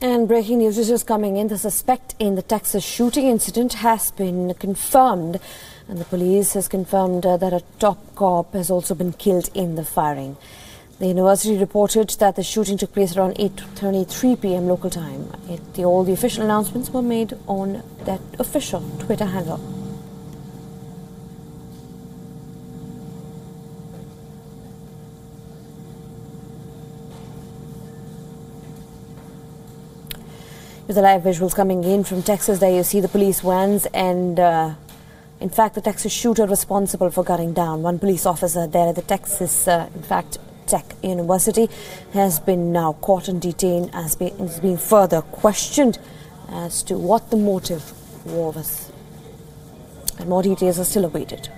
And breaking news is just coming in. The suspect in the Texas shooting incident has been confirmed. And the police has confirmed uh, that a top cop has also been killed in the firing. The university reported that the shooting took place around 8.33 p.m. local time. It, the, all the official announcements were made on that official Twitter handle. With the live visuals coming in from Texas, there you see the police vans and, uh, in fact, the Texas shooter responsible for gunning down one police officer there at the Texas, uh, in fact, Tech University has been now caught and detained as is being further questioned as to what the motive was. And more details are still awaited.